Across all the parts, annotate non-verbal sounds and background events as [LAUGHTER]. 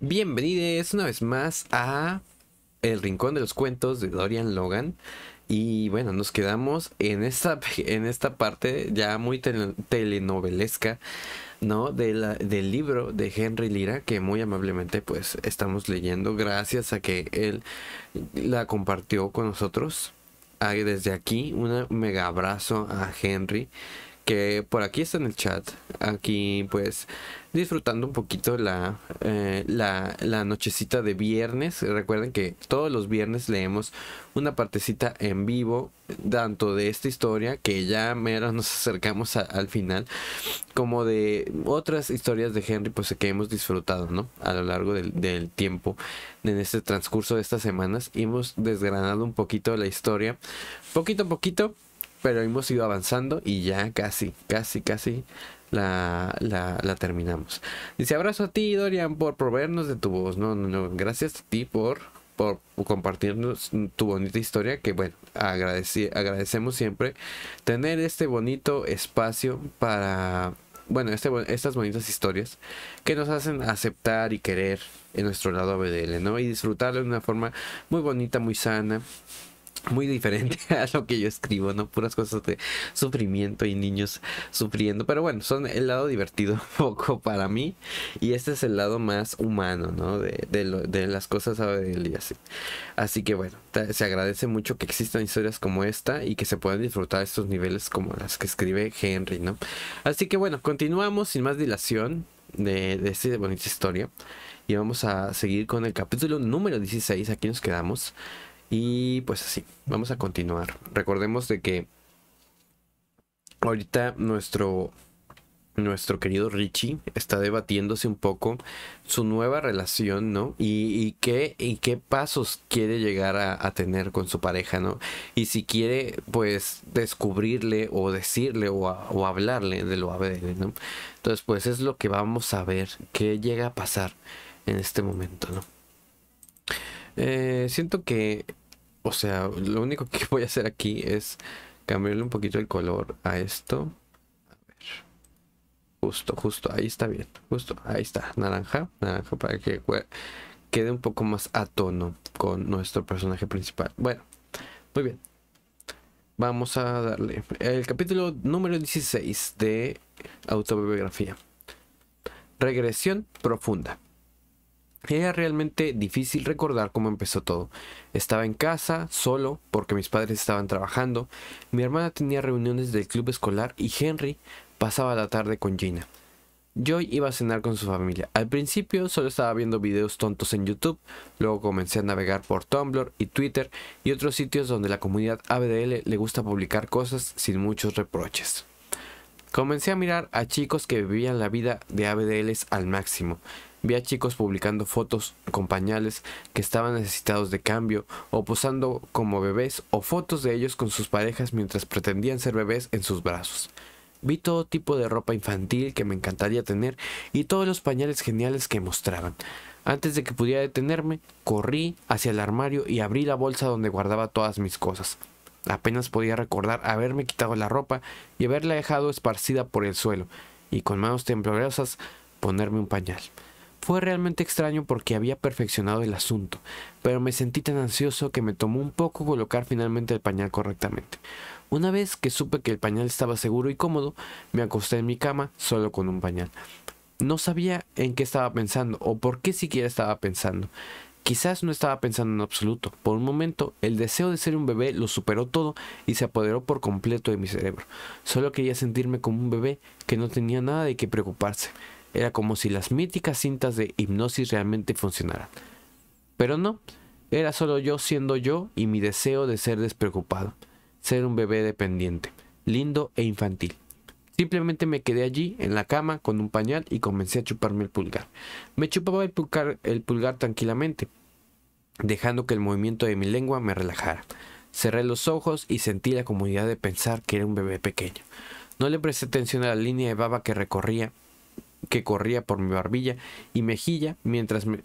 Bienvenidos una vez más a El Rincón de los Cuentos de Dorian Logan. Y bueno, nos quedamos en esta, [LAUGHS] en esta parte ya muy telenovelesca, ¿no? De la, del libro de Henry Lira, que muy amablemente pues estamos leyendo gracias a que él la compartió con nosotros. Desde aquí, un mega abrazo a Henry que por aquí está en el chat. Aquí pues disfrutando un poquito la, eh, la, la, nochecita de viernes. Recuerden que todos los viernes leemos una partecita en vivo, tanto de esta historia, que ya mero nos acercamos al final, como de otras historias de Henry, pues que hemos disfrutado, ¿no? A lo largo del, del tiempo, en este transcurso de estas semanas, hemos desgranado un poquito la historia, poquito a poquito pero hemos ido avanzando y ya casi, casi, casi la, la, la, terminamos. Dice, abrazo a ti, Dorian, por proveernos de tu voz. No, no, no, gracias a ti por, por compartirnos tu bonita historia, que bueno, agradecemos siempre tener este bonito espacio para, bueno, este, estas bonitas historias que nos hacen aceptar y querer en nuestro lado ABDL, ¿no? Y disfrutarlo de una forma muy bonita, muy sana muy diferente [LAUGHS] a lo que yo escribo, ¿no? Puras cosas de sufrimiento y niños sufriendo. Pero bueno, son el lado divertido [LAUGHS] un poco para mí. Y este es el lado más humano, ¿no? De, de, las cosas y así. Así que bueno, se agradece mucho que existan historias como esta y que se puedan disfrutar estos niveles como las que escribe Henry, ¿no? Así que bueno, continuamos sin más dilación de, de esta bonita historia. Y vamos a seguir con el capítulo número 16. Aquí nos quedamos. Y pues así, vamos a continuar. Recordemos de que ahorita nuestro nuestro querido Richie está debatiéndose un poco su nueva relación, ¿no? Y, qué, y qué pasos quiere llegar a, tener con su pareja, ¿no? Y si quiere, pues, descubrirle o decirle o, hablarle de lo ABDL, ¿no? Entonces, pues es lo que vamos a ver, qué llega a pasar en este momento, ¿no? Eh, siento que, o sea, lo único que voy a hacer aquí es cambiarle un poquito el color a esto. A ver. Justo, justo, ahí está bien. Justo, ahí está. Naranja, naranja para que quede un poco más a tono con nuestro personaje principal. Bueno, muy bien. Vamos a darle el capítulo número 16 de autobiografía. Regresión profunda. Era realmente difícil recordar cómo empezó todo. Estaba en casa, solo, porque mis padres estaban trabajando, mi hermana tenía reuniones del club escolar y Henry pasaba la tarde con Gina. Joy iba a cenar con su familia. Al principio solo estaba viendo videos tontos en YouTube, luego comencé a navegar por Tumblr y Twitter y otros sitios donde la comunidad ABDL le gusta publicar cosas sin muchos reproches. Comencé a mirar a chicos que vivían la vida de ABDLs al máximo, Vi a chicos publicando fotos con pañales que estaban necesitados de cambio o posando como bebés o fotos de ellos con sus parejas mientras pretendían ser bebés en sus brazos. Vi todo tipo de ropa infantil que me encantaría tener y todos los pañales geniales que mostraban. Antes de que pudiera detenerme, corrí hacia el armario y abrí la bolsa donde guardaba todas mis cosas. Apenas podía recordar haberme quitado la ropa y haberla dejado esparcida por el suelo, y con manos temblorosas ponerme un pañal. Fue realmente extraño porque había perfeccionado el asunto, pero me sentí tan ansioso que me tomó un poco colocar finalmente el pañal correctamente. Una vez que supe que el pañal estaba seguro y cómodo, me acosté en mi cama solo con un pañal. No sabía en qué estaba pensando o por qué siquiera estaba pensando. Quizás no estaba pensando en absoluto. Por un momento, el deseo de ser un bebé lo superó todo y se apoderó por completo de mi cerebro. Solo quería sentirme como un bebé que no tenía nada de qué preocuparse. Era como si las míticas cintas de hipnosis realmente funcionaran. Pero no, era solo yo siendo yo y mi deseo de ser despreocupado, ser un bebé dependiente, lindo e infantil. Simplemente me quedé allí, en la cama, con un pañal y comencé a chuparme el pulgar. Me chupaba el pulgar, tranquilamente, dejando que el movimiento de mi lengua me relajara. Cerré los ojos y sentí la comodidad de pensar que era un bebé pequeño. No le presté atención a la línea de baba que recorría que corría por mi barbilla y mejilla mientras me...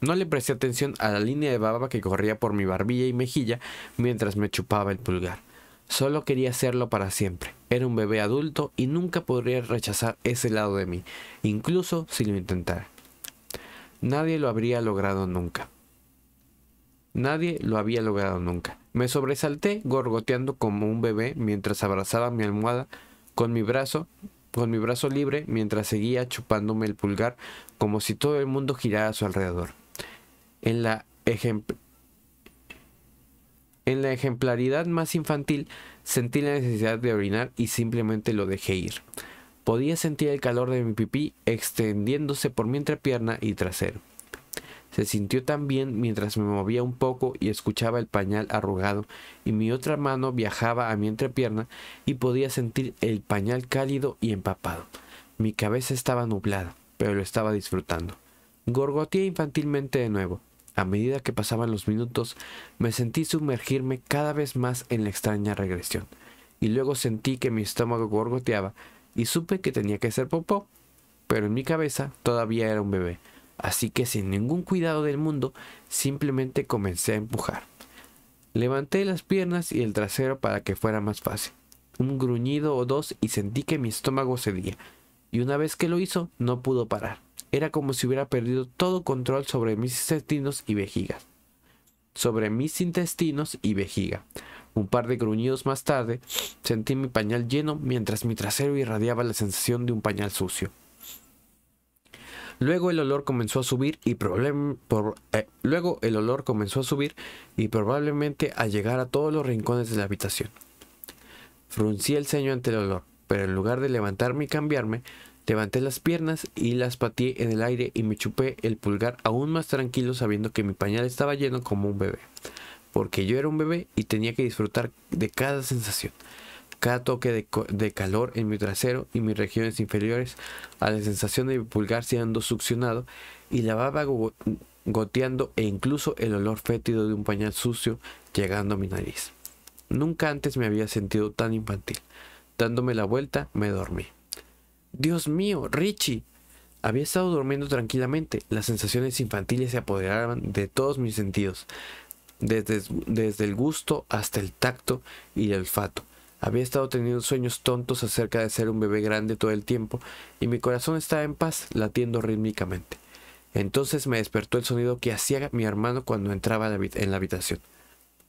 No le presté atención a la línea de baba que corría por mi barbilla y mejilla mientras me chupaba el pulgar. Solo quería hacerlo para siempre. Era un bebé adulto y nunca podría rechazar ese lado de mí, incluso si lo intentara. Nadie lo habría logrado nunca. Nadie lo había logrado nunca. Me sobresalté gorgoteando como un bebé mientras abrazaba mi almohada con mi brazo, con mi brazo libre mientras seguía chupándome el pulgar como si todo el mundo girara a su alrededor. En la, en la ejemplaridad más infantil sentí la necesidad de orinar y simplemente lo dejé ir. Podía sentir el calor de mi pipí extendiéndose por mi entrepierna y trasero. Se sintió tan bien mientras me movía un poco y escuchaba el pañal arrugado y mi otra mano viajaba a mi entrepierna y podía sentir el pañal cálido y empapado. Mi cabeza estaba nublada, pero lo estaba disfrutando. Gorgoteé infantilmente de nuevo. A medida que pasaban los minutos, me sentí sumergirme cada vez más en la extraña regresión, y luego sentí que mi estómago gorgoteaba y supe que tenía que ser popó, pero en mi cabeza todavía era un bebé así que sin ningún cuidado del mundo simplemente comencé a empujar. Levanté las piernas y el trasero para que fuera más fácil. Un gruñido o dos y sentí que mi estómago cedía, y una vez que lo hizo no pudo parar. Era como si hubiera perdido todo control sobre mis intestinos y vejiga. Sobre mis intestinos y vejiga. Un par de gruñidos más tarde, sentí mi pañal lleno mientras mi trasero irradiaba la sensación de un pañal sucio. Luego el olor comenzó a subir y por, eh, luego el olor comenzó a subir y probablemente a llegar a todos los rincones de la habitación. Fruncí el ceño ante el olor, pero en lugar de levantarme y cambiarme, levanté las piernas y las pateé en el aire y me chupé el pulgar aún más tranquilo sabiendo que mi pañal estaba lleno como un bebé, porque yo era un bebé y tenía que disfrutar de cada sensación cada toque de, calor en mi trasero y mis regiones inferiores, a la sensación de mi pulgar siendo succionado y la baba goteando e incluso el olor fétido de un pañal sucio llegando a mi nariz. Nunca antes me había sentido tan infantil. Dándome la vuelta, me dormí. Dios mío, Richie. Había estado durmiendo tranquilamente. Las sensaciones infantiles se apoderaban de todos mis sentidos, desde, desde el gusto hasta el tacto y el olfato. Había estado teniendo sueños tontos acerca de ser un bebé grande todo el tiempo y mi corazón estaba en paz, latiendo rítmicamente. Entonces me despertó el sonido que hacía mi hermano cuando entraba en la habitación.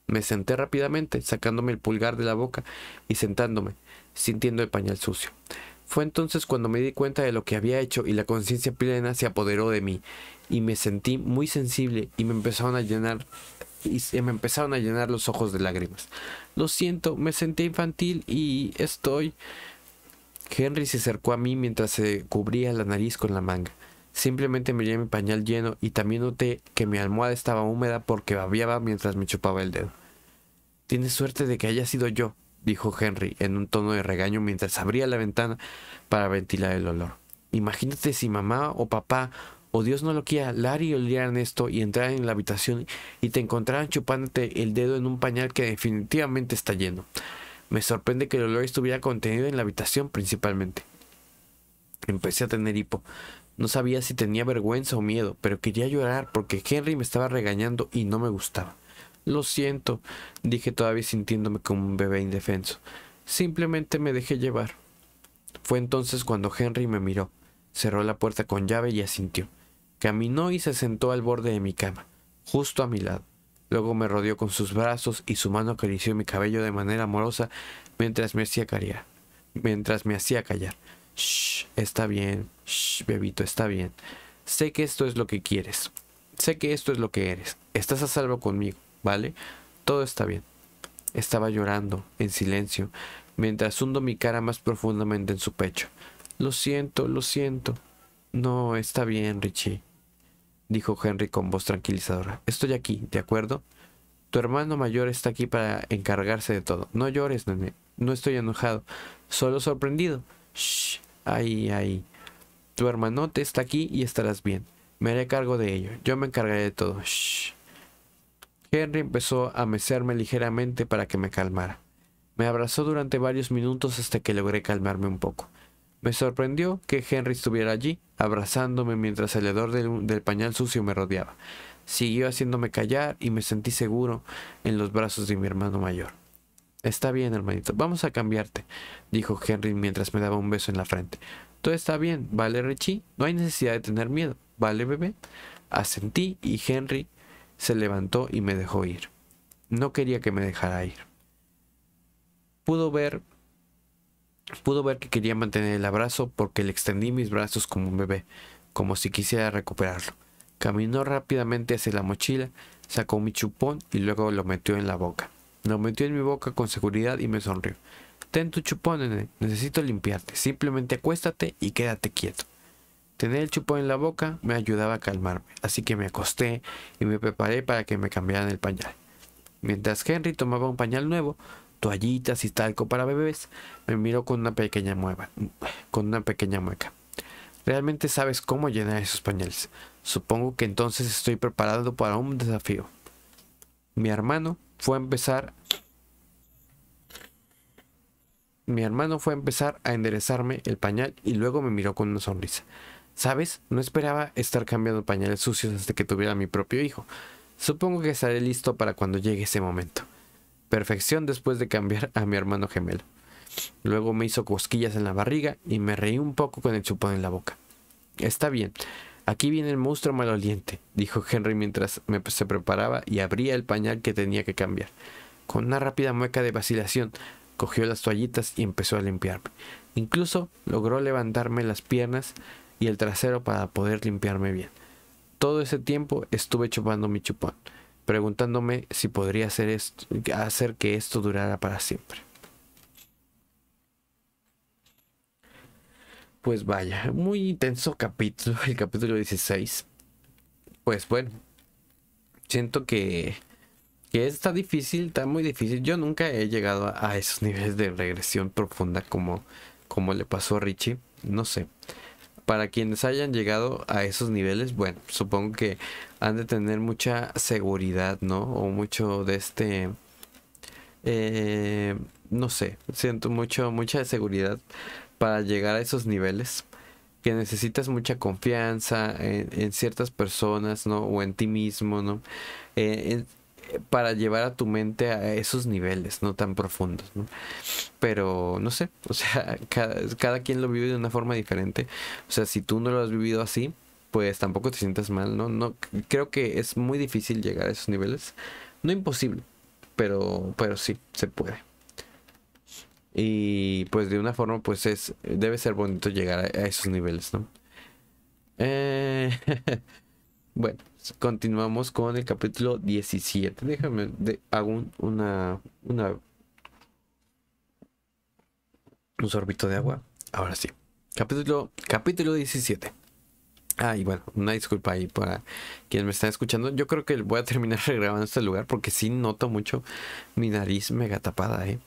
Me senté rápidamente, sacándome el pulgar de la boca y sentándome, sintiendo el pañal sucio. Fue entonces cuando me di cuenta de lo que había hecho y la conciencia plena se apoderó de mí y me sentí muy sensible y me empezaron a llenar y se me empezaron a llenar los ojos de lágrimas. Lo siento, me senté infantil y estoy... Henry se acercó a mí mientras se cubría la nariz con la manga. Simplemente miré mi pañal lleno y también noté que mi almohada estaba húmeda porque babiaba mientras me chupaba el dedo. Tienes suerte de que haya sido yo, dijo Henry en un tono de regaño mientras abría la ventana para ventilar el olor. Imagínate si mamá o papá o Dios no lo quiera, Larry olieran esto y entraran en la habitación y te encontraran chupándote el dedo en un pañal que definitivamente está lleno. Me sorprende que el olor estuviera contenido en la habitación principalmente. Empecé a tener hipo. No sabía si tenía vergüenza o miedo, pero quería llorar porque Henry me estaba regañando y no me gustaba. Lo siento, dije todavía sintiéndome como un bebé indefenso. Simplemente me dejé llevar. Fue entonces cuando Henry me miró, cerró la puerta con llave y asintió. Caminó y se sentó al borde de mi cama, justo a mi lado. Luego me rodeó con sus brazos y su mano acarició mi cabello de manera amorosa mientras me hacía callar. Mientras me hacía callar. Shh, está bien. Shh, bebito, está bien. Sé que esto es lo que quieres. Sé que esto es lo que eres. Estás a salvo conmigo, ¿vale? Todo está bien. Estaba llorando, en silencio, mientras hundo mi cara más profundamente en su pecho. Lo siento, lo siento. No, está bien, Richie dijo Henry con voz tranquilizadora. Estoy aquí, ¿de acuerdo? Tu hermano mayor está aquí para encargarse de todo. No llores, nene. No estoy enojado, solo sorprendido. Shh, ahí, ahí. Tu hermanote está aquí y estarás bien. Me haré cargo de ello. Yo me encargaré de todo. Shh. Henry empezó a mecerme ligeramente para que me calmara. Me abrazó durante varios minutos hasta que logré calmarme un poco. Me sorprendió que Henry estuviera allí, abrazándome mientras el hedor del, pañal sucio me rodeaba. Siguió haciéndome callar y me sentí seguro en los brazos de mi hermano mayor. Está bien, hermanito, vamos a cambiarte, dijo Henry mientras me daba un beso en la frente. Todo está bien, ¿vale, Richie? No hay necesidad de tener miedo, ¿vale, bebé? Asentí y Henry se levantó y me dejó ir. No quería que me dejara ir. Pudo ver pudo ver que quería mantener el abrazo porque le extendí mis brazos como un bebé, como si quisiera recuperarlo. Caminó rápidamente hacia la mochila, sacó mi chupón y luego lo metió en la boca. Lo metió en mi boca con seguridad y me sonrió. Ten tu chupón, nene. Necesito limpiarte. Simplemente acuéstate y quédate quieto. Tener el chupón en la boca me ayudaba a calmarme, así que me acosté y me preparé para que me cambiaran el pañal. Mientras Henry tomaba un pañal nuevo, toallitas y talco para bebés, me miró con una pequeña mueva, con una pequeña mueca. Realmente sabes cómo llenar esos pañales. Supongo que entonces estoy preparado para un desafío. Mi hermano fue a empezar mi hermano fue a empezar a enderezarme el pañal y luego me miró con una sonrisa. ¿Sabes? No esperaba estar cambiando pañales sucios hasta que tuviera mi propio hijo. Supongo que estaré listo para cuando llegue ese momento. Perfección después de cambiar a mi hermano gemelo. Luego me hizo cosquillas en la barriga y me reí un poco con el chupón en la boca. Está bien, aquí viene el monstruo maloliente, dijo Henry mientras se preparaba y abría el pañal que tenía que cambiar. Con una rápida mueca de vacilación, cogió las toallitas y empezó a limpiarme. Incluso logró levantarme las piernas y el trasero para poder limpiarme bien. Todo ese tiempo estuve chupando mi chupón, preguntándome si podría hacer, hacer que esto durara para siempre. Pues vaya, muy intenso capítulo, el capítulo 16. Pues bueno, siento que, que está difícil, está muy difícil. Yo nunca he llegado a, esos niveles de regresión profunda como, como le pasó a Richie. No sé. Para quienes hayan llegado a esos niveles, bueno, supongo que han de tener mucha seguridad, ¿no? O mucho de este... Eh, no sé, siento mucho, mucha seguridad para llegar a esos niveles que necesitas mucha confianza en, ciertas personas, ¿no? O en ti mismo, ¿no? Eh, para llevar a tu mente a esos niveles, no tan profundos. Pero, no sé, o sea, [LAUGHS] cada, cada, quien lo vive de una forma diferente. O sea, si tú no lo has vivido así, pues tampoco te sientas mal, ¿no? no creo que es muy difícil llegar a esos niveles. No imposible, pero, pero sí, se puede. Y pues de una forma pues es debe ser bonito llegar a, esos niveles, ¿no? Eh, [LAUGHS] bueno, continuamos con el capítulo 17. Déjame hago una una un sorbito de agua. Ahora sí. Capítulo capítulo 17. Ah, y bueno, una disculpa ahí para quienes me están escuchando. Yo creo que voy a terminar [LAUGHS] regrabando este lugar porque sí noto mucho mi nariz mega tapada, ¿eh?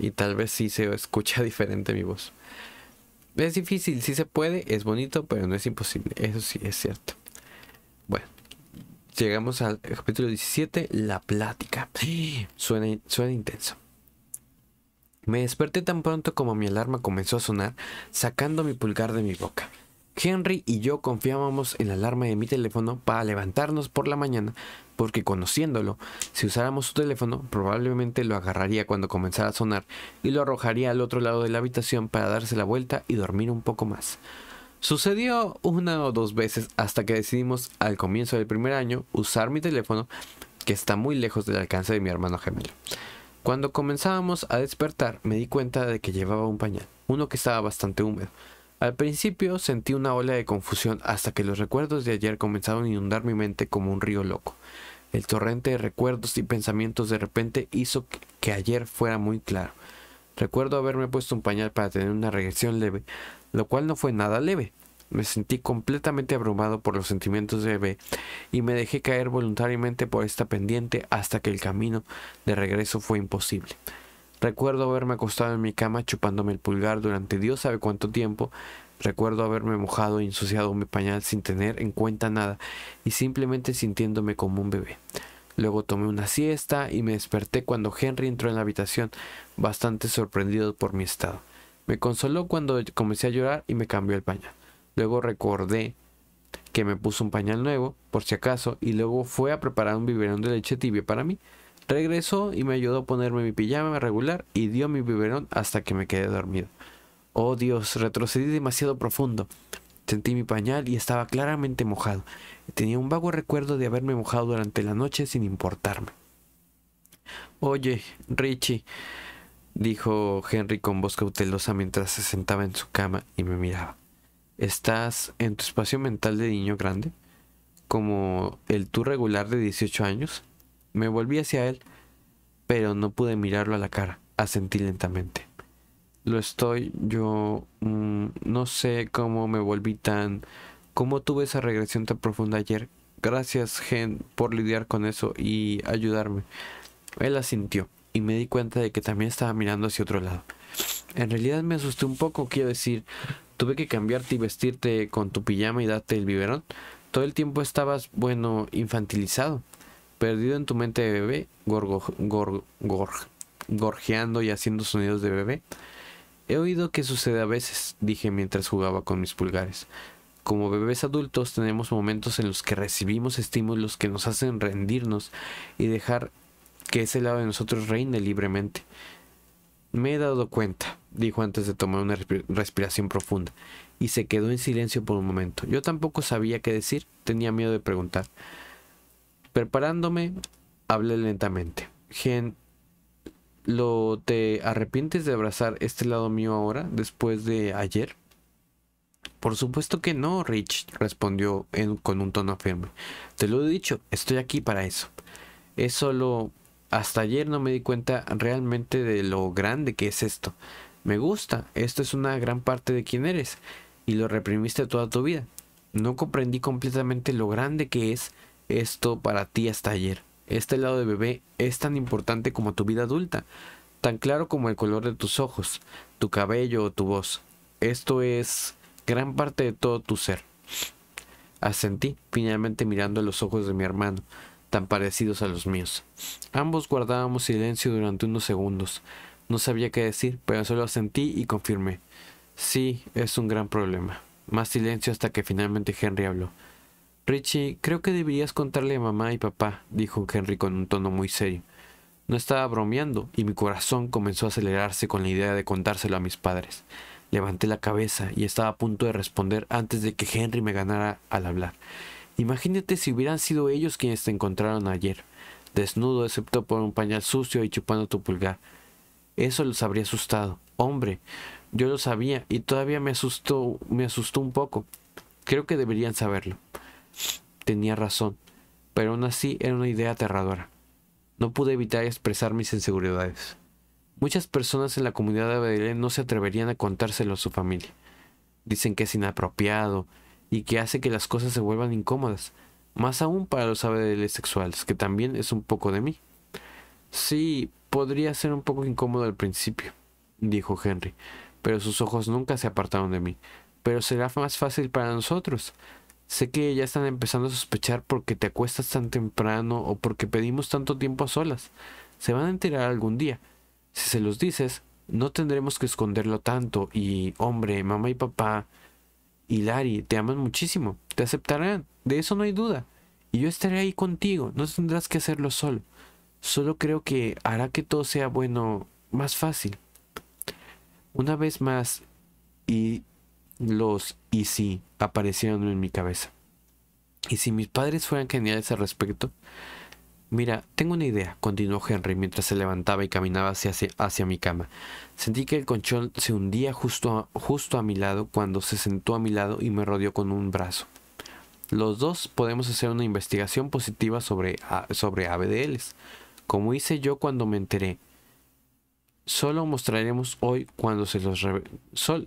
Y tal vez sí se escucha [LAUGHS] diferente mi voz. Es difícil, sí se puede, es bonito, pero no es imposible. Eso sí es cierto. Llegamos al capítulo 17, la plática. Suena, suena intenso. Me desperté tan pronto como mi alarma comenzó a sonar, sacando mi pulgar de mi boca. Henry y yo confiábamos en la alarma de mi teléfono para levantarnos por la mañana, porque conociéndolo, si usáramos su teléfono, probablemente lo agarraría cuando comenzara a sonar y lo arrojaría al otro lado de la habitación para darse la vuelta y dormir un poco más. Sucedió una o dos veces hasta que decidimos al comienzo del primer año usar mi teléfono, que está muy lejos del alcance de mi hermano gemelo. Cuando comenzábamos a despertar me di cuenta de que llevaba un pañal, uno que estaba bastante húmedo. Al principio sentí una ola de confusión hasta que los recuerdos de ayer comenzaron a inundar mi mente como un río loco. El torrente de recuerdos y pensamientos de repente hizo que ayer fuera muy claro. Recuerdo haberme puesto un pañal para tener una regresión leve, lo cual no fue nada leve. Me sentí completamente abrumado por los sentimientos de bebé y me dejé caer voluntariamente por esta pendiente hasta que el camino de regreso fue imposible. Recuerdo haberme acostado en mi cama chupándome el pulgar durante Dios sabe cuánto tiempo. Recuerdo haberme mojado y ensuciado mi pañal sin tener en cuenta nada y simplemente sintiéndome como un bebé. Luego tomé una siesta y me desperté cuando Henry entró en la habitación, bastante sorprendido por mi estado. Me consoló cuando comencé a llorar y me cambió el pañal. Luego recordé que me puso un pañal nuevo, por si acaso, y luego fue a preparar un biberón de leche tibia para mí. Regresó y me ayudó a ponerme mi pijama regular y dio mi biberón hasta que me quedé dormido. Oh Dios, retrocedí demasiado profundo. Sentí mi pañal y estaba claramente mojado. Tenía un vago recuerdo de haberme mojado durante la noche sin importarme. Oye, Richie, dijo Henry con voz cautelosa mientras se sentaba en su cama y me miraba. ¿Estás en tu espacio mental de niño grande? ¿Como el tú regular de 18 años? Me volví hacia él, pero no pude mirarlo a la cara. Asentí lentamente. Lo estoy, yo mm, no sé cómo me volví tan... cómo tuve esa regresión tan profunda ayer. Gracias, Gen, por lidiar con eso y ayudarme. Él asintió y me di cuenta de que también estaba mirando hacia otro lado. En realidad me asusté un poco, quiero decir, tuve que cambiarte y vestirte con tu pijama y darte el biberón. Todo el tiempo estabas, bueno, infantilizado, perdido en tu mente de bebé, gorgo, gorjeando y haciendo sonidos de bebé. He oído que sucede a veces, dije mientras jugaba con mis pulgares. Como bebés adultos tenemos momentos en los que recibimos estímulos que nos hacen rendirnos y dejar que ese lado de nosotros reine libremente. Me he dado cuenta, dijo antes de tomar una respiración profunda, y se quedó en silencio por un momento. Yo tampoco sabía qué decir, tenía miedo de preguntar. Preparándome, hablé lentamente. Gen, ¿Lo te arrepientes de abrazar este lado mío ahora, después de ayer? Por supuesto que no, Rich, respondió con un tono firme. Te lo he dicho, estoy aquí para eso. Es solo... Hasta ayer no me di cuenta realmente de lo grande que es esto. Me gusta, esto es una gran parte de quién eres, y lo reprimiste toda tu vida. No comprendí completamente lo grande que es esto para ti hasta ayer. Este lado de bebé es tan importante como tu vida adulta, tan claro como el color de tus ojos, tu cabello o tu voz. Esto es gran parte de todo tu ser. Asentí, finalmente mirando los ojos de mi hermano, tan parecidos a los míos. Ambos guardábamos silencio durante unos segundos. No sabía qué decir, pero solo asentí y confirmé. Sí, es un gran problema. Más silencio hasta que finalmente Henry habló. Richie, creo que deberías contarle a mamá y papá, dijo Henry con un tono muy serio. No estaba bromeando y mi corazón comenzó a acelerarse con la idea de contárselo a mis padres. Levanté la cabeza y estaba a punto de responder antes de que Henry me ganara al hablar. Imagínate si hubieran sido ellos quienes te encontraron ayer, desnudo excepto por un pañal sucio y chupando tu pulgar. Eso los habría asustado. Hombre, yo lo sabía y todavía me asustó, me asustó un poco. Creo que deberían saberlo. Tenía razón, pero aún así era una idea aterradora. No pude evitar expresar mis inseguridades. Muchas personas en la comunidad de Belén no se atreverían a contárselo a su familia. Dicen que es inapropiado y que hace que las cosas se vuelvan incómodas, más aún para los abedeles sexuales, que también es un poco de mí. Sí, podría ser un poco incómodo al principio, dijo Henry, pero sus ojos nunca se apartaron de mí. Pero será más fácil para nosotros. Sé que ya están empezando a sospechar porque te acuestas tan temprano o porque pedimos tanto tiempo a solas. Se van a enterar algún día. Si se los dices, no tendremos que esconderlo tanto y, hombre, mamá y papá y Larry te aman muchísimo. Te aceptarán. De eso no hay duda. Y yo estaré ahí contigo. No tendrás que hacerlo solo. Solo creo que hará que todo sea bueno, más fácil. Una vez más, y los y si aparecieron en mi cabeza. Y si mis padres fueran geniales al respecto. Mira, tengo una idea, continuó Henry mientras se levantaba y caminaba hacia, hacia mi cama. Sentí que el colchón se hundía justo a, justo a mi lado cuando se sentó a mi lado y me rodeó con un brazo. Los dos podemos hacer una investigación positiva sobre, sobre ABDLs, como hice yo cuando me enteré solo mostraremos hoy cuando se los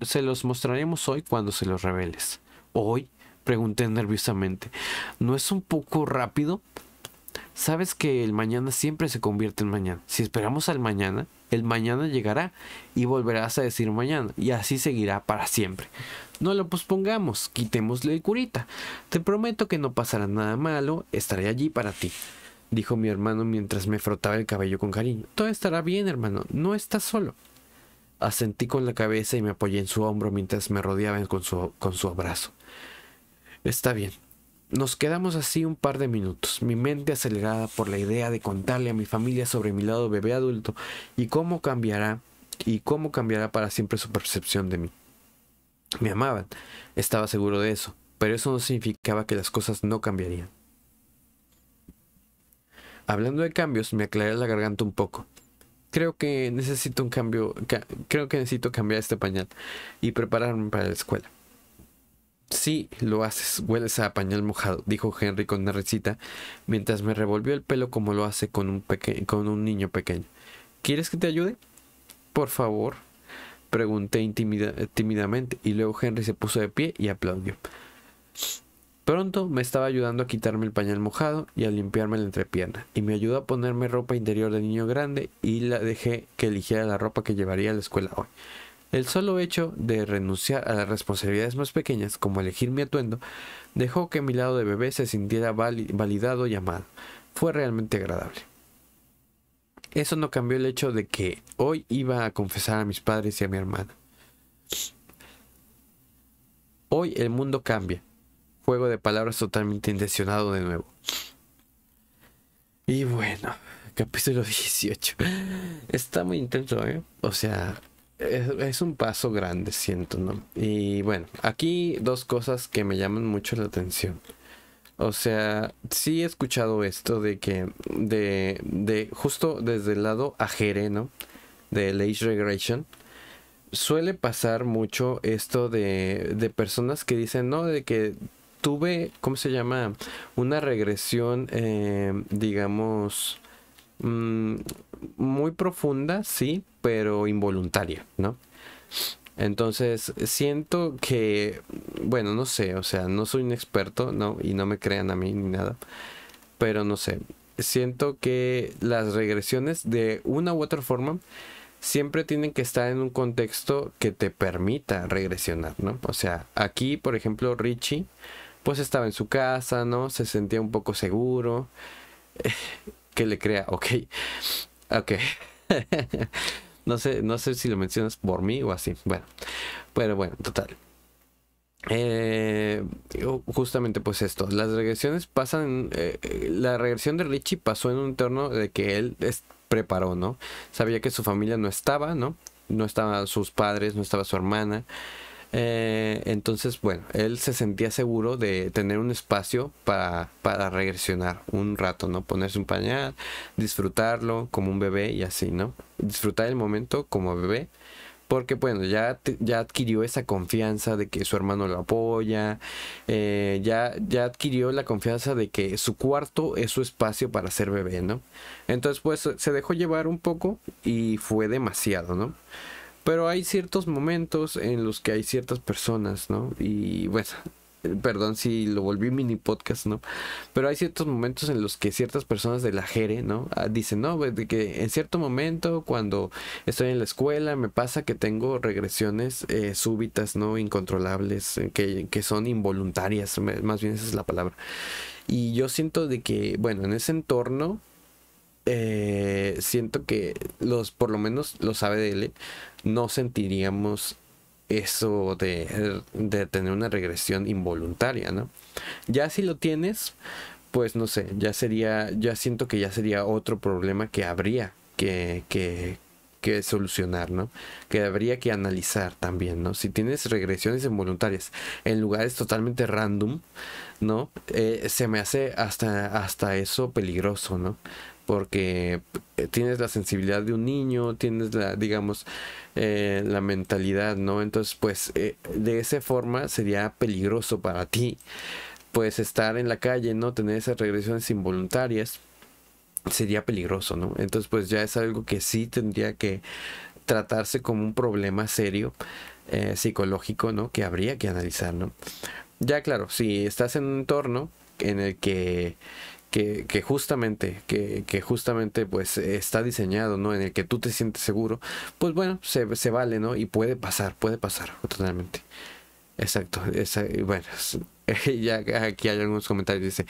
se los mostraremos hoy cuando se los reveles. Hoy, pregunté nerviosamente. ¿No es un poco rápido? Sabes que el mañana siempre se convierte en mañana. Si esperamos al mañana, el mañana llegará y volverás a decir mañana, y así seguirá para siempre. No lo pospongamos, quitémosle el curita. Te prometo que no pasará nada malo, estaré allí para ti dijo mi hermano mientras me frotaba el cabello con cariño. Todo estará bien, hermano, no estás solo. Asentí con la cabeza y me apoyé en su hombro mientras me rodeaban con su, con su abrazo. Está bien. Nos quedamos así un par de minutos, mi mente acelerada por la idea de contarle a mi familia sobre mi lado bebé adulto y cómo cambiará y cómo cambiará para siempre su percepción de mí. Me amaban, estaba seguro de eso, pero eso no significaba que las cosas no cambiarían. Hablando de cambios, me aclaré la garganta un poco. Creo que necesito un cambio, creo que necesito cambiar este pañal y prepararme para la escuela. Sí, lo haces, hueles a pañal mojado, dijo Henry con una risita, mientras me revolvió el pelo como lo hace con un, con un niño pequeño. ¿Quieres que te ayude? Por favor, pregunté tímidamente, y luego Henry se puso de pie y aplaudió. Pronto me estaba ayudando a quitarme el pañal mojado y a limpiarme la entrepierna, y me ayudó a ponerme ropa interior de niño grande y la dejé que eligiera la ropa que llevaría a la escuela hoy. El solo hecho de renunciar a las responsabilidades más pequeñas, como elegir mi atuendo, dejó que mi lado de bebé se sintiera validado y amado. Fue realmente agradable. Eso no cambió el hecho de que hoy iba a confesar a mis padres y a mi hermana. Hoy el mundo cambia. Juego de palabras totalmente intencionado de nuevo. Y bueno, [LAUGHS] capítulo 18. Está muy intenso, ¿eh? O sea, es, un paso grande, siento, ¿no? Y bueno, aquí dos cosas que me llaman mucho la atención. O sea, sí he escuchado esto de que, de, de justo desde el lado ajere, ¿no? De age regression, suele pasar mucho esto de, de personas que dicen, ¿no? De que tuve, ¿cómo se llama? Una regresión, eh, digamos, mm, muy profunda, sí, pero involuntaria, ¿no? Entonces, siento que, bueno, no sé, o sea, no soy un experto, ¿no? Y no me crean a mí ni nada, pero no sé, siento que las regresiones de una u otra forma siempre tienen que estar en un contexto que te permita regresionar, ¿no? O sea, aquí, por ejemplo, Richie, pues estaba en su casa, ¿no? Se sentía un poco seguro. [LAUGHS] que le crea, ok. Ok. [LAUGHS] no sé, no sé si lo mencionas por mí o así. Bueno, pero bueno, total. Eh, justamente pues esto, las regresiones pasan, eh, la regresión de Richie pasó en un entorno de que él preparó, ¿no? Sabía que su familia no estaba, ¿no? No estaban sus padres, no estaba su hermana. Eh, entonces, bueno, él se sentía seguro de tener un espacio para, para regresionar un rato, ¿no? Ponerse un pañal, disfrutarlo como un bebé y así, ¿no? Disfrutar el momento como bebé. Porque bueno, ya, ya adquirió esa confianza de que su hermano lo apoya, eh, ya, ya adquirió la confianza de que su cuarto es su espacio para ser bebé, ¿no? Entonces pues se dejó llevar un poco y fue demasiado, ¿no? Pero hay ciertos momentos en los que hay ciertas personas, ¿no? Y bueno, perdón si lo volví mini podcast, ¿no? Pero hay ciertos momentos en los que ciertas personas de la Jere, ¿no? Ah, dicen, no, pues, de que en cierto momento cuando estoy en la escuela me pasa que tengo regresiones eh, súbitas, ¿no? Incontrolables, eh, que, que son involuntarias, más bien esa es la palabra. Y yo siento de que, bueno, en ese entorno eh, siento que los, por lo menos lo sabe de él, no sentiríamos eso de, de, tener una regresión involuntaria, ¿no? Ya si lo tienes, pues no sé, ya sería, ya siento que ya sería otro problema que habría que, que, que solucionar, ¿no? Que habría que analizar también, ¿no? Si tienes regresiones involuntarias en lugares totalmente random, ¿no? Eh, se me hace hasta, hasta eso peligroso, ¿no? Porque eh, tienes la sensibilidad de un niño, tienes la, digamos, eh, la mentalidad, ¿no? Entonces, pues, eh, de esa forma sería peligroso para ti, pues, estar en la calle, ¿no? Tener esas regresiones involuntarias sería peligroso, ¿no? Entonces, pues, ya es algo que sí tendría que tratarse como un problema serio psicológico, ¿no? Que habría que analizar, ¿no? Ya, claro, si estás en un entorno en el que que, que justamente, que, justamente pues está diseñado, ¿no? En el que tú te sientes seguro, pues bueno, se, se vale, ¿no? Y puede pasar, puede pasar totalmente. Exacto, bueno, [LAUGHS] ya aquí hay algunos comentarios. Dice,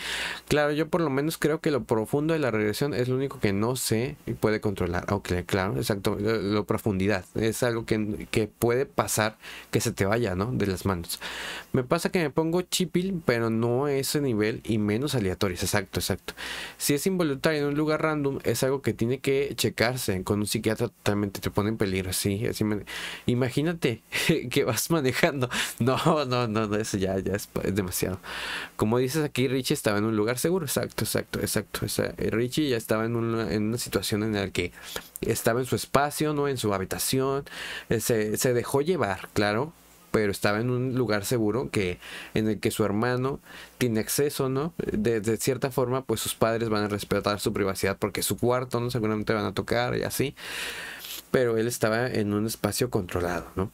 claro, yo por lo menos creo que lo profundo de la regresión es lo único que no sé y puede controlar. Ok, claro, exacto. Lo, profundidad es algo que, que, puede pasar que se te vaya, ¿no? De las manos. Me pasa que me pongo chipil, pero no ese nivel y menos aleatorios. Exacto, exacto. Si es involuntario en un lugar random, es algo que tiene que checarse con un psiquiatra totalmente. Te pone en peligro, sí. Así Imagínate [LAUGHS] que vas manejando. No, no, no, no eso ya, ya es demasiado. Como dices aquí, Richie estaba en un lugar seguro. Exacto, exacto, exacto. Eh, Richie ya estaba en una, situación en la que estaba en su espacio, ¿no? En su habitación. Eh, se, se dejó llevar, claro pero estaba en un lugar seguro que en el que su hermano tiene acceso, ¿no? De, de, cierta forma, pues sus padres van a respetar su privacidad porque su cuarto, ¿no? Seguramente van a tocar y así. Pero él estaba en un espacio controlado, ¿no?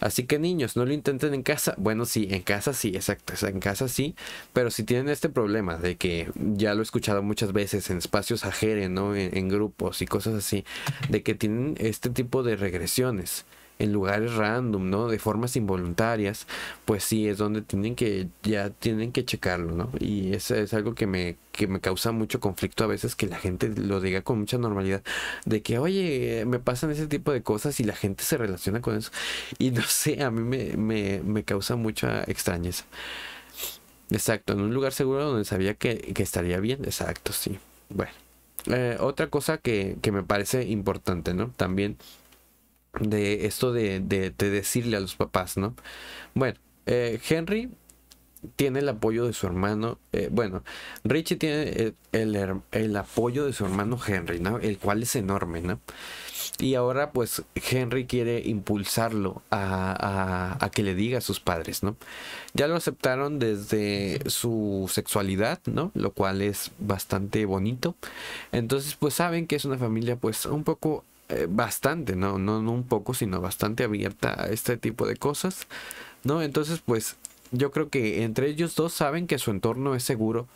Así que niños, no lo intenten en casa. Bueno, sí, en casa sí, exacto. En casa sí. Pero si tienen este problema de que ya lo he escuchado muchas veces en espacios ajeres, ¿no? En, grupos y cosas así. De que tienen este tipo de regresiones en lugares random, ¿no? De formas involuntarias, pues sí es donde tienen que, ya tienen que checarlo, ¿no? Y eso es algo que me, que me causa mucho conflicto a veces que la gente lo diga con mucha normalidad, de que, oye, me pasan ese tipo de cosas y la gente se relaciona con eso. Y no sé, a mí me, me, me causa mucha extrañeza. Exacto, en un lugar seguro donde sabía que, que estaría bien, exacto, sí. Bueno. Eh, otra cosa que, que me parece importante, ¿no? También de esto de, de, decirle a los papás, ¿no? Bueno, eh, Henry tiene el apoyo de su hermano, eh, bueno, Richie tiene el, el, apoyo de su hermano Henry, ¿no? El cual es enorme, ¿no? Y ahora pues Henry quiere impulsarlo a, a, a, que le diga a sus padres, ¿no? Ya lo aceptaron desde su sexualidad, ¿no? Lo cual es bastante bonito. Entonces pues saben que es una familia pues un poco eh, bastante, ¿no? ¿no? No un poco, sino bastante abierta a este tipo de cosas, ¿no? Entonces, pues yo creo que entre ellos dos saben que su entorno es seguro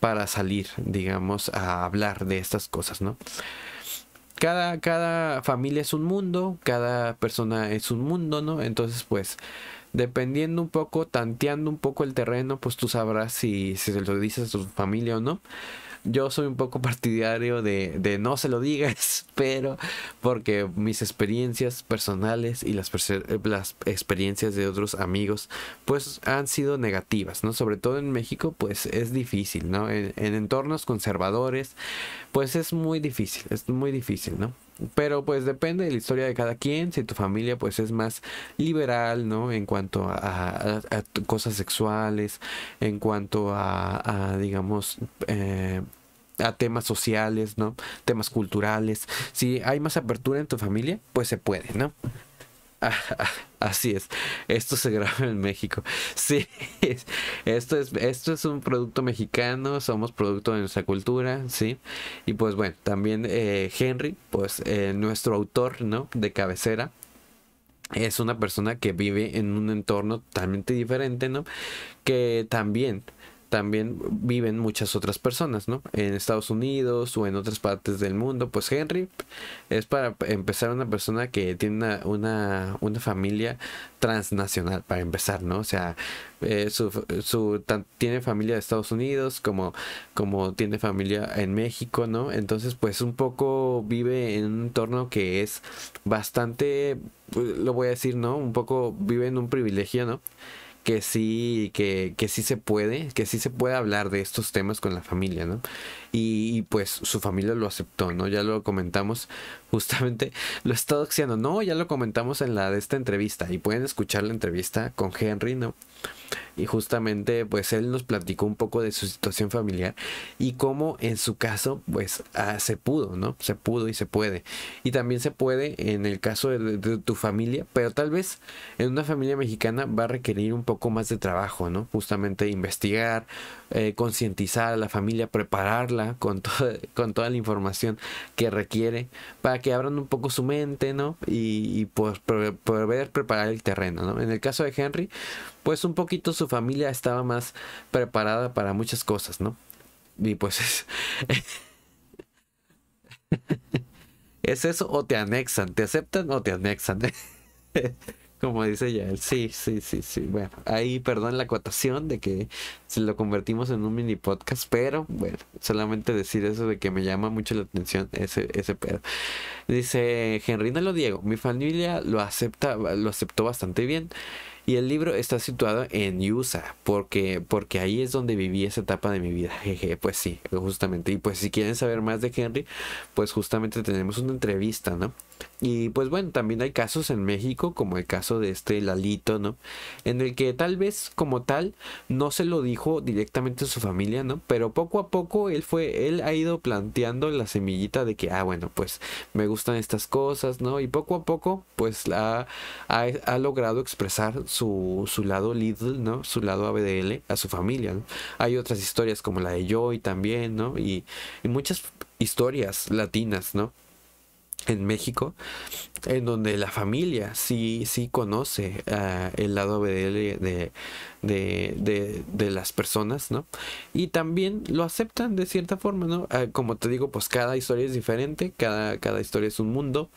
para salir, digamos, a hablar de estas cosas, ¿no? Cada, cada familia es un mundo, cada persona es un mundo, ¿no? Entonces, pues, dependiendo un poco, tanteando un poco el terreno, pues tú sabrás si, si se lo dices a tu familia o no yo soy un poco partidario de, de no se lo digas, [LAUGHS] pero porque mis experiencias personales y las, las experiencias de otros amigos pues han sido negativas, ¿no? Sobre todo en México pues es difícil, ¿no? En, en entornos conservadores pues es muy difícil, es muy difícil, ¿no? Pero pues depende de la historia de cada quien, si tu familia pues es más liberal, ¿no? En cuanto a, cosas sexuales, en cuanto a, digamos, eh, a temas sociales, ¿no? Temas culturales. Si hay más apertura en tu familia, pues se puede, ¿no? [LAUGHS] así es. Esto se graba en México. [LAUGHS] Sí, esto es, esto es un producto mexicano, somos producto de nuestra cultura, sí. Y pues bueno, también eh, Henry, pues eh, nuestro autor, ¿no? De cabecera. Es una persona que vive en un entorno totalmente diferente, ¿no? Que también también viven muchas otras personas, ¿no? En Estados Unidos o en otras partes del mundo. Pues Henry es para empezar una persona que tiene una, una, familia transnacional, para empezar, ¿no? O sea, eh, su, su tiene familia de Estados Unidos como, como tiene familia en México, ¿no? Entonces, pues un poco vive en un entorno que es bastante, lo voy a decir, ¿no? Un poco vive en un privilegio, ¿no? Que sí, que, que sí se puede, que sí se puede hablar de estos temas con la familia, ¿no? Y, pues su familia lo aceptó, ¿no? Ya lo comentamos, justamente [LAUGHS] lo está doxiando, no, ya lo comentamos en la de esta entrevista y pueden escuchar la entrevista con Henry, ¿no? y justamente pues él nos platicó un poco de su situación familiar y cómo en su caso pues ah, se pudo, ¿no? Se pudo y se puede. Y también se puede en el caso de, tu familia, pero tal vez en una familia mexicana va a requerir un poco más de trabajo, ¿no? Justamente investigar, eh, concientizar a la familia, prepararla con, [LAUGHS] con toda la información que requiere para que abran un poco su mente, ¿no? Y, y pues poder preparar el terreno, ¿no? En el caso de Henry, pues un poquito su familia estaba más preparada para muchas cosas, ¿no? Y pues [LAUGHS] es... es eso o te anexan, te aceptan o te anexan. [LAUGHS] Como dice ya Sí, sí, sí, sí. Bueno, ahí perdón la acotación de que se lo convertimos en un mini podcast, pero bueno, solamente decir eso de que me llama mucho la atención ese, ese pedo. Dice Henry no lo Diego, mi familia lo acepta, lo aceptó bastante bien. Y el libro está situado en USA, porque, porque ahí es donde viví esa etapa de mi vida. [LAUGHS] Jeje, pues sí, justamente. Y pues si quieren saber más de Henry, pues justamente tenemos una entrevista, ¿no? Y pues bueno, también hay casos en México, como el caso de este Lalito, ¿no? En el que tal vez como tal no se lo dijo directamente a su familia, ¿no? Pero poco a poco él fue, él ha ido planteando la semillita de que, ah, bueno, pues me gustan estas cosas, ¿no? Y poco a poco, pues ha, ha, logrado expresar su, su lado Lidl, ¿no? Su lado ABDL a su familia, ¿no? Hay otras historias como la de Joy también, ¿no? Y, y muchas historias latinas, ¿no? En México, en donde la familia sí, sí conoce uh, el lado BDL de, de, de, las personas, ¿no? Y también lo aceptan de cierta forma, ¿no? Uh, como te digo, pues cada historia es diferente, cada, cada historia es un mundo,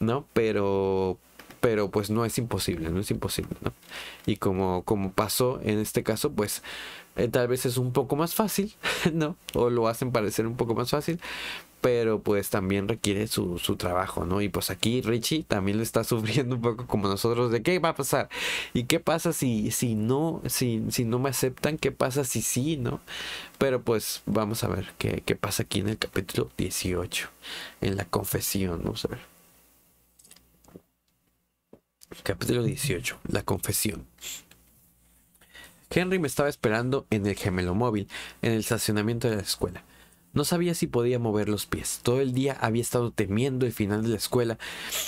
¿no? Pero, pero pues no es imposible, no es imposible, ¿no? Y como, como pasó en este caso, pues eh, tal vez es un poco más fácil, [LAUGHS] ¿no? O lo hacen parecer un poco más fácil, pero pues también requiere su, su, trabajo, ¿no? Y pues aquí Richie también le está [LAUGHS] sufriendo un poco como nosotros de qué va a pasar y qué pasa si, si no, si, si no me aceptan, qué pasa si sí, ¿no? Pero pues vamos a ver qué, qué pasa aquí en el capítulo 18, en la confesión, vamos a ver. Capítulo 18, la confesión. Henry me estaba esperando en el gemelo móvil, en el estacionamiento de la escuela. No sabía si podía mover los pies. Todo el día había estado temiendo el final de la escuela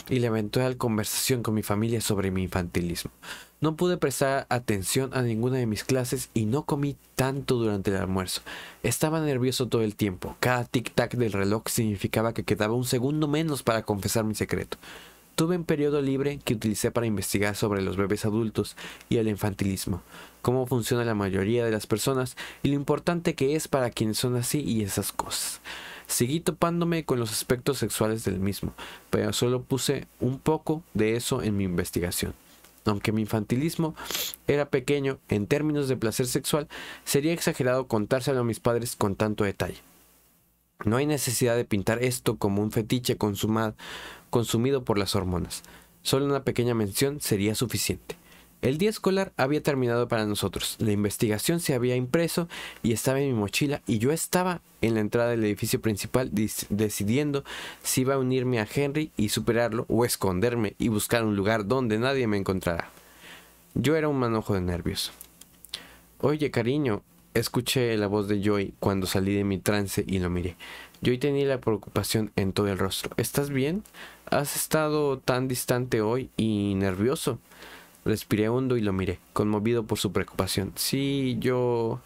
y la eventual conversación con mi familia sobre mi infantilismo. No pude prestar atención a ninguna de mis clases y no comí tanto durante el almuerzo. Estaba nervioso todo el tiempo. Cada tic-tac del reloj significaba que quedaba un segundo menos para confesar mi secreto. Tuve un periodo libre que utilicé para investigar sobre los bebés adultos y el infantilismo, cómo funciona la mayoría de las personas y lo importante que es para quienes son así y esas cosas. Seguí topándome con los aspectos sexuales del mismo, pero solo puse un poco de eso en mi investigación. Aunque mi infantilismo era pequeño en términos de placer sexual, sería exagerado contárselo a mis padres con tanto detalle. No hay necesidad de pintar esto como un fetiche consumado, consumido por las hormonas. Solo una pequeña mención sería suficiente. El día escolar había terminado para nosotros. La investigación se había impreso y estaba en mi mochila y yo estaba en la entrada del edificio principal decidiendo si iba a unirme a Henry y superarlo o esconderme y buscar un lugar donde nadie me encontrara. Yo era un manojo de nervios. Oye, cariño, escuché la voz de Joy cuando salí de mi trance y lo miré. Joy tenía la preocupación en todo el rostro. ¿Estás bien? Has estado tan distante hoy y nervioso. Respiré hondo y lo miré, conmovido por su preocupación. Sí, yo...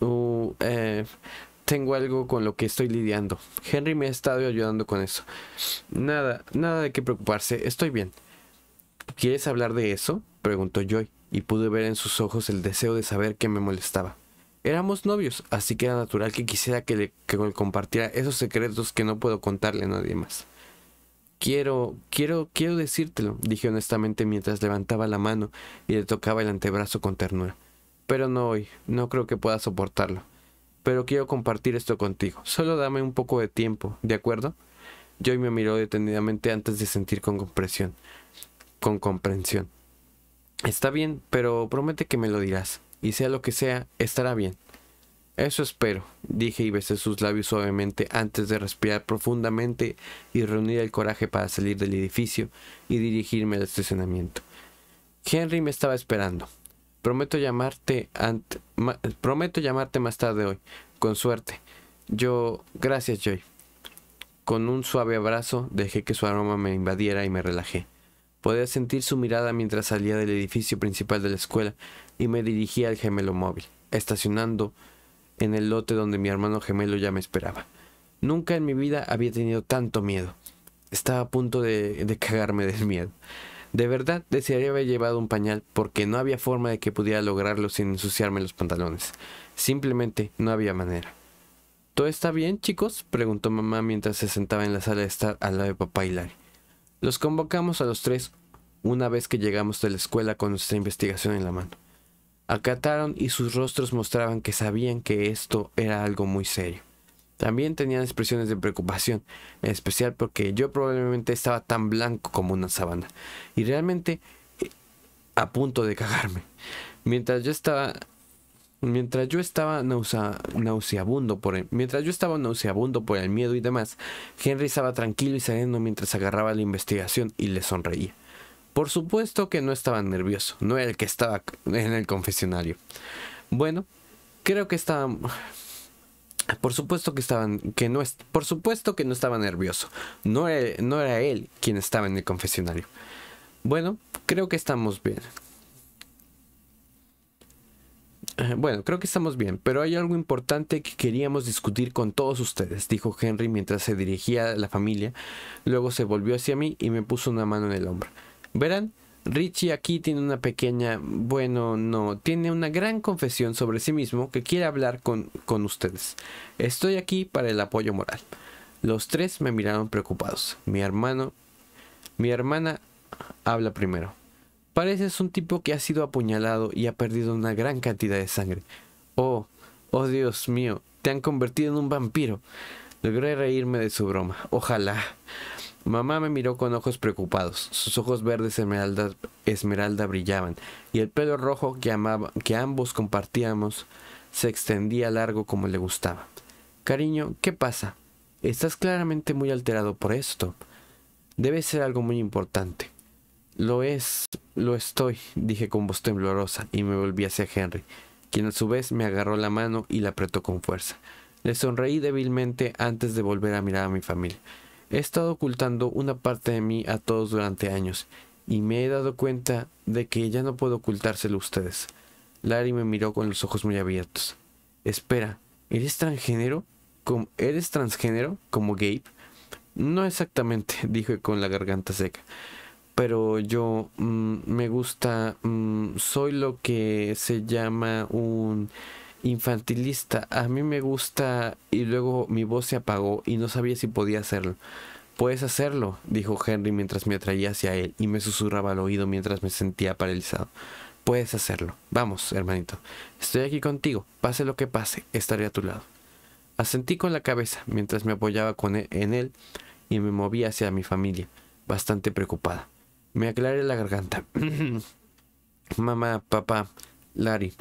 Uh, eh, tengo algo con lo que estoy lidiando. Henry me ha estado ayudando con eso. Nada, nada de qué preocuparse. Estoy bien. ¿Quieres hablar de eso? preguntó Joy, y pude ver en sus ojos el deseo de saber qué me molestaba. Éramos novios, así que era natural que quisiera que le, compartiera esos secretos que no puedo contarle a nadie más. Quiero, quiero, quiero decírtelo, dije honestamente mientras levantaba la mano y le tocaba el antebrazo con ternura. Pero no hoy, no creo que pueda soportarlo. Pero quiero compartir esto contigo. Solo dame un poco de tiempo, ¿de acuerdo? Joy me miró detenidamente antes de sentir con comprensión. Con comprensión. Está bien, pero promete que me lo dirás. Y sea lo que sea, estará bien. Eso espero, dije y besé sus labios suavemente antes de respirar profundamente y reunir el coraje para salir del edificio y dirigirme al estacionamiento. Henry me estaba esperando. Prometo llamarte prometo llamarte más tarde hoy. Con suerte. Yo. Gracias, Joy. Con un suave abrazo dejé que su aroma me invadiera y me relajé. Podía sentir su mirada mientras salía del edificio principal de la escuela y me dirigía al gemelo móvil, estacionando en el lote donde mi hermano gemelo ya me esperaba. Nunca en mi vida había tenido tanto miedo. Estaba a punto de, de cagarme del miedo. De verdad desearía haber llevado un pañal porque no había forma de que pudiera lograrlo sin ensuciarme los pantalones. Simplemente no había manera. ¿Todo está bien, chicos? preguntó mamá mientras se sentaba en la sala de estar al lado de papá y Larry. Los convocamos a los tres una vez que llegamos de la escuela con nuestra investigación en la mano. Acataron y sus rostros mostraban que sabían que esto era algo muy serio. También tenían expresiones de preocupación, en especial porque yo probablemente estaba tan blanco como una sábana y realmente eh, a punto de cagarme. Mientras yo estaba mientras yo estaba nauseabundo por el, mientras yo estaba nauseabundo por el miedo y demás, Henry estaba tranquilo y sereno mientras agarraba la investigación y le sonreía. Por supuesto que no estaba nervioso, no era el que estaba en el confesionario. Bueno, creo que estaba por supuesto que estaban, que no por supuesto que no estaba nervioso. No era, no era él quien estaba en el confesionario. Bueno, creo que estamos bien. Eh, bueno, creo que estamos bien, pero hay algo importante que queríamos discutir con todos ustedes, dijo Henry mientras se dirigía a la familia. Luego se volvió hacia mí y me puso una mano en el hombro. Verán, Richie aquí tiene una pequeña, bueno, no, tiene una gran confesión sobre sí mismo que quiere hablar con, con ustedes. Estoy aquí para el apoyo moral. Los tres me miraron preocupados. Mi hermano, mi hermana habla primero. Pareces un tipo que ha sido apuñalado y ha perdido una gran cantidad de sangre. Oh, oh Dios mío, te han convertido en un vampiro. Logré reírme de su broma. Ojalá. Mamá me miró con ojos preocupados. Sus ojos verdes esmeralda, esmeralda brillaban, y el pelo rojo que, amaba, que ambos compartíamos se extendía largo como le gustaba. Cariño, ¿qué pasa? Estás claramente muy alterado por esto. Debe ser algo muy importante. Lo es, lo estoy, dije con voz temblorosa, y me volví hacia Henry, quien a su vez me agarró la mano y la apretó con fuerza. Le sonreí débilmente antes de volver a mirar a mi familia. He estado ocultando una parte de mí a todos durante años y me he dado cuenta de que ya no puedo ocultárselo a ustedes. Larry me miró con los ojos muy abiertos. Espera, ¿eres transgénero? ¿Eres transgénero como Gabe? No exactamente, [LAUGHS] dije con la garganta seca. Pero yo mm, me gusta, mm, soy lo que se llama un infantilista. A mí me gusta y luego mi voz se apagó y no sabía si podía hacerlo. Puedes hacerlo, dijo Henry mientras me atraía hacia él y me susurraba al oído mientras me sentía paralizado. Puedes hacerlo. Vamos, hermanito. Estoy aquí contigo. Pase lo que pase, estaré a tu lado. Asentí con la cabeza mientras me apoyaba con él, en él y me movía hacia mi familia, bastante preocupada. Me aclaré la garganta. [CLEARS THROAT] Mamá, papá, Larry,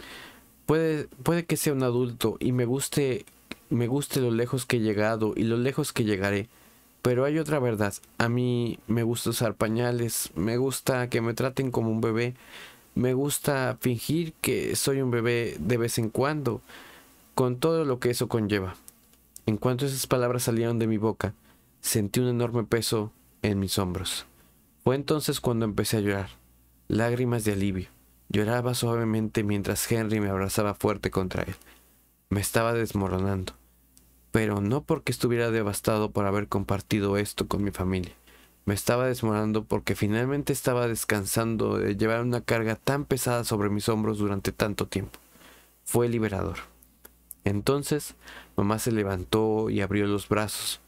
Puede, que sea un adulto y me guste, me guste lo lejos que he llegado y lo lejos que llegaré. Pero hay otra verdad. A mí me gusta usar pañales, me gusta que me traten como un bebé, me gusta fingir que soy un bebé de vez en cuando, con todo lo que eso conlleva. En cuanto esas palabras salieron de mi boca, sentí un enorme peso en mis hombros. Fue entonces cuando empecé a llorar, lágrimas de alivio. Lloraba suavemente mientras Henry me abrazaba fuerte contra él. Me estaba desmoronando, pero no porque estuviera devastado por haber compartido esto con mi familia. Me estaba desmoronando porque finalmente estaba descansando de llevar una carga tan pesada sobre mis hombros durante tanto tiempo. Fue liberador. Entonces, mamá se levantó y abrió los brazos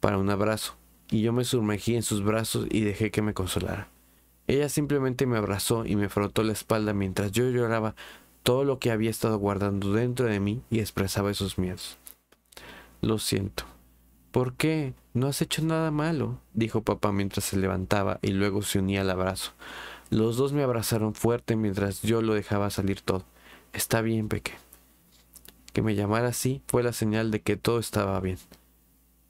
para un abrazo, y yo me sumergí en sus brazos y dejé que me consolara. Ella simplemente me abrazó y me frotó la espalda mientras yo lloraba todo lo que había estado guardando dentro de mí y expresaba esos miedos. Lo siento. ¿Por qué? No has hecho nada malo, dijo papá mientras se levantaba y luego se unía al abrazo. Los dos me abrazaron fuerte mientras yo lo dejaba salir todo. Está bien, Peque. Que me llamara así fue la señal de que todo estaba bien.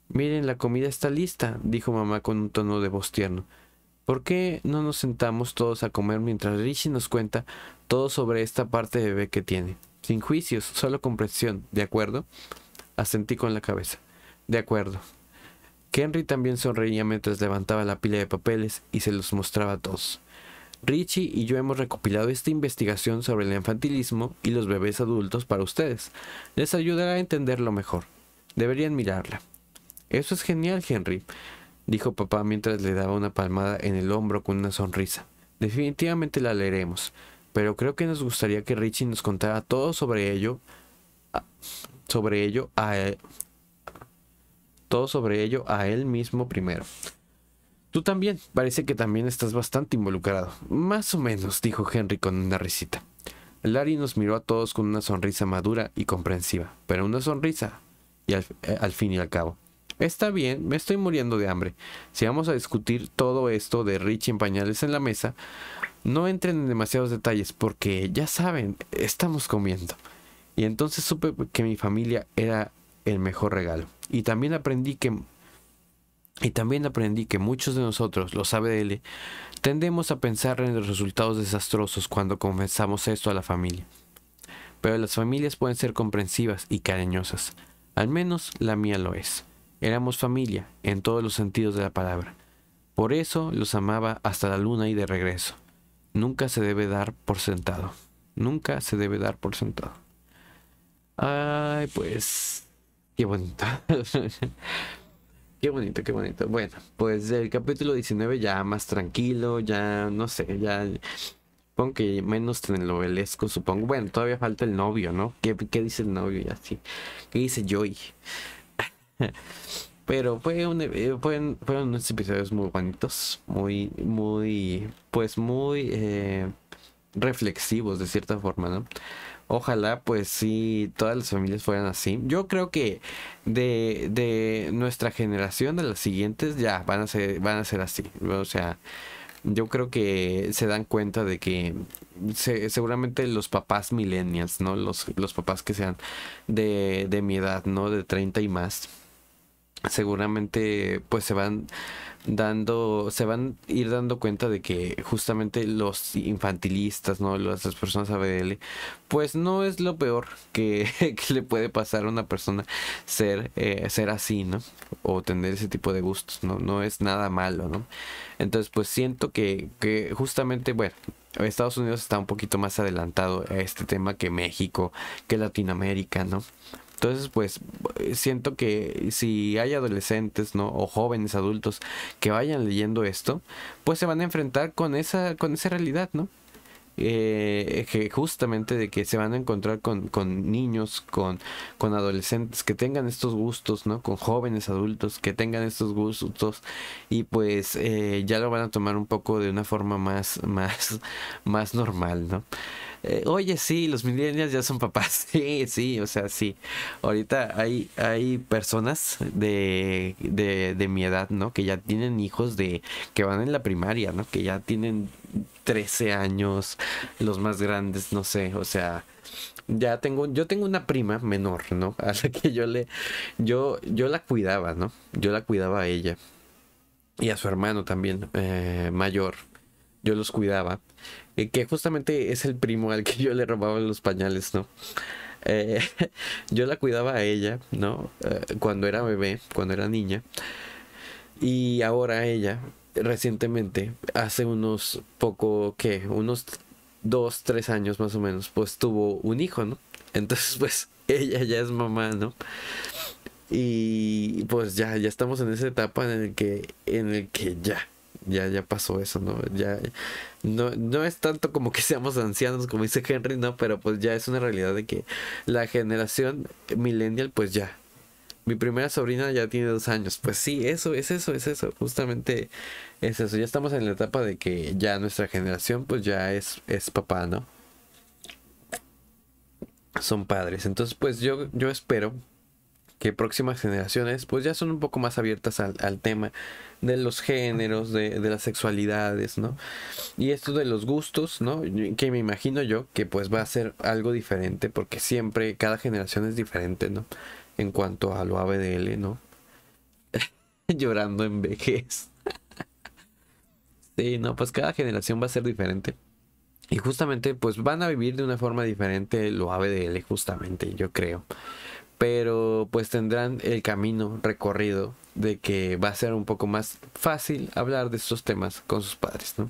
Miren, la comida está lista, dijo mamá con un tono de voz tierno. ¿Por qué no nos sentamos todos a comer mientras Richie nos cuenta todo sobre esta parte de bebé que tiene? Sin juicios, solo comprensión, ¿de acuerdo? Asentí con la cabeza. De acuerdo. Henry también sonreía mientras levantaba la pila de papeles y se los mostraba a todos. Richie y yo hemos recopilado esta investigación sobre el infantilismo y los bebés adultos para ustedes. Les ayudará a entenderlo mejor. Deberían mirarla. Eso es genial, Henry dijo papá mientras le daba una palmada en el hombro con una sonrisa. Definitivamente la leeremos, pero creo que nos gustaría que Richie nos contara todo sobre ello, sobre ello a él, todo sobre ello a él mismo primero. Tú también, parece que también estás bastante involucrado. Más o menos, dijo Henry con una risita. Larry nos miró a todos con una sonrisa madura y comprensiva, pero una sonrisa, y al, eh, al fin y al cabo. Está bien, me estoy muriendo de hambre. Si vamos a discutir todo esto de Richie en pañales en la mesa, no entren en demasiados detalles porque ya saben, estamos comiendo. Y entonces supe que mi familia era el mejor regalo. Y también aprendí que y también aprendí que muchos de nosotros, los ABDL, tendemos a pensar en los resultados desastrosos cuando confesamos esto a la familia. Pero las familias pueden ser comprensivas y cariñosas. Al menos la mía lo es. Éramos familia, en todos los sentidos de la palabra. Por eso los amaba hasta la luna y de regreso. Nunca se debe dar por sentado. Nunca se debe dar por sentado. Ay, pues... Qué bonito. [LAUGHS] Qué bonito, qué bonito. Bueno, pues el capítulo 19 ya más tranquilo, ya no sé, ya supongo que menos telenovelesco, supongo. Bueno, todavía falta el novio, ¿no? ¿Qué, dice el novio y así? ¿Qué dice Joy? Pero fue un, eh, fueron, fueron unos episodios muy bonitos, muy, muy, pues muy eh, reflexivos de cierta forma, ¿no? Ojalá, pues sí, todas las familias fueran así. Yo creo que de, de nuestra generación, de las siguientes, ya van a ser, van a ser así. O sea, yo creo que se dan cuenta de que seguramente los papás millennials, ¿no? Los, los papás que sean de, de mi edad, ¿no? De 30 y más. Seguramente pues se van dando, se van a ir dando cuenta de que justamente los infantilistas, ¿no? Las, personas ABL, pues no es lo peor que, [LAUGHS] que le puede pasar a una persona ser, eh, ser así, ¿no? O tener ese tipo de gustos, ¿no? No es nada malo, ¿no? Entonces, pues siento que, que justamente, bueno, Estados Unidos está un poquito más adelantado a este tema que México, que Latinoamérica, ¿no? Entonces, pues siento que si hay adolescentes, ¿no? O jóvenes adultos que vayan leyendo esto, pues se van a enfrentar con esa, con esa realidad, ¿no? Eh, que justamente de que se van a encontrar con, con niños, con, con, adolescentes que tengan estos gustos, ¿no? Con jóvenes adultos que tengan estos gustos y pues eh, ya lo van a tomar un poco de una forma más, [LAUGHS] más, más normal, ¿no? Eh, oye, sí, los millennials ya son papás. [LAUGHS] Sí, sí, o sea, sí. Ahorita hay, hay personas de, de, de mi edad, ¿no? Que ya tienen hijos de, que van en la primaria, ¿no? Que ya tienen 13 años, los más grandes, no sé, o sea, ya tengo, yo tengo una prima menor, ¿no? [LAUGHS] A la que yo le, yo, yo la cuidaba, ¿no? Yo la cuidaba a ella y a su hermano también, eh, mayor. Yo los cuidaba eh, que justamente es el primo al que [LAUGHS] yo le robaba los pañales, ¿no? Eh, [LAUGHS] yo la cuidaba a ella, ¿no? Eh, cuando era bebé, cuando era niña. Y ahora ella, recientemente, hace unos poco, ¿qué? Unos dos, tres años más o menos, pues tuvo un hijo, ¿no? Entonces, [LAUGHS] pues, ella ya es mamá, ¿no? Y pues ya, ya estamos en esa etapa en el que, en el que ya, ya, ya pasó eso, ¿no? Ya, no, no es tanto como que [LAUGHS] seamos ancianos, como dice Henry, no, pero pues ya es una realidad de que la generación millennial, pues ya. Mi primera sobrina ya tiene dos años. Pues sí, eso, es eso, es eso. Justamente es eso. Ya estamos en la etapa de que ya nuestra generación, pues ya es, es papá, ¿no? Son padres. Entonces, pues yo, yo espero que próximas generaciones pues ya son un poco más abiertas al, tema de los géneros, de, de, las sexualidades, ¿no? Y esto de los gustos, ¿no? Que me imagino yo que pues va a ser algo diferente porque siempre cada generación es diferente, ¿no? En cuanto a lo ABDL, ¿no? [LAUGHS] Llorando en vejez. sí, no, pues cada generación va a ser diferente. Y justamente pues van a vivir de una forma diferente lo ABDL justamente, yo creo pero pues tendrán el camino recorrido de que va a ser un poco más fácil hablar de estos temas con sus padres, ¿no?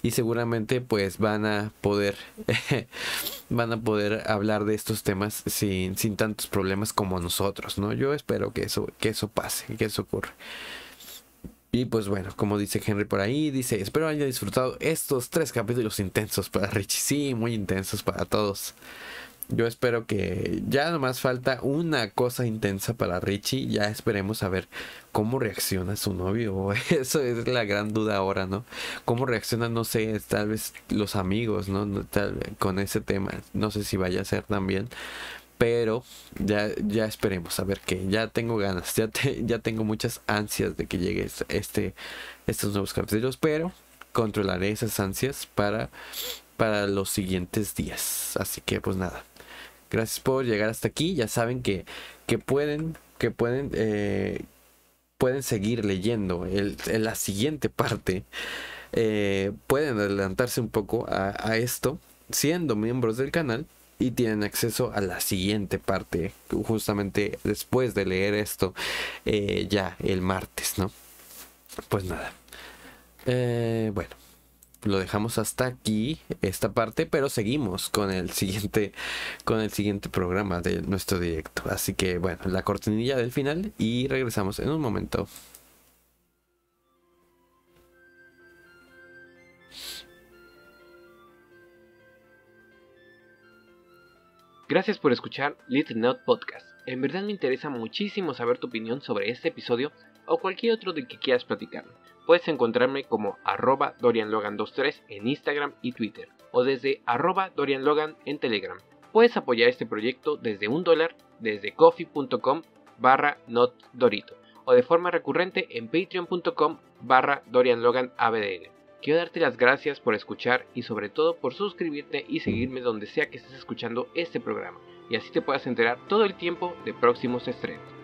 Y seguramente pues van a poder [LAUGHS] van a poder hablar de estos temas sin, sin tantos problemas como nosotros, ¿no? Yo espero que eso, que eso pase, que eso ocurra. Y pues bueno, como dice Henry por ahí, dice, espero haya disfrutado estos tres capítulos intensos para Richie. Sí, muy intensos para todos yo espero que ya nomás falta una cosa intensa para Richie. Ya esperemos a ver cómo reacciona su novio. [LAUGHS] Eso es la gran duda ahora, ¿no? Cómo reaccionan, no sé, tal vez los amigos, ¿no? Tal, con ese tema. No sé si vaya a ser también. Pero ya, ya esperemos a ver qué. Ya tengo ganas, ya, ya tengo muchas ansias de que llegue este, estos nuevos capítulos. Pero controlaré esas ansias para, para los siguientes días. Así que pues nada. Gracias por llegar hasta aquí. Ya saben que, que pueden, que pueden, eh, pueden seguir leyendo el, la siguiente parte. Eh, pueden adelantarse un poco a, esto siendo miembros del canal y tienen acceso a la siguiente parte justamente después de leer esto eh, ya el martes, ¿no? Pues nada. bueno lo dejamos hasta aquí esta parte, pero seguimos con el siguiente con el siguiente programa de nuestro directo. Así que bueno, la cortinilla del final y regresamos en un momento. Gracias por escuchar Little Note Podcast. En verdad me interesa muchísimo saber tu opinión sobre este episodio o cualquier otro de que quieras platicarme. Puedes encontrarme como arroba DorianLogan23 en Instagram y Twitter o desde arroba DorianLogan en Telegram. Puedes apoyar este proyecto desde un dólar desde coffee.com barra notdorito o de forma recurrente en patreon.com barra DorianLoganABDL. Quiero darte las gracias por escuchar y sobre todo por suscribirte y seguirme donde sea que estés escuchando este programa y así te puedas enterar todo el tiempo de próximos estrenos.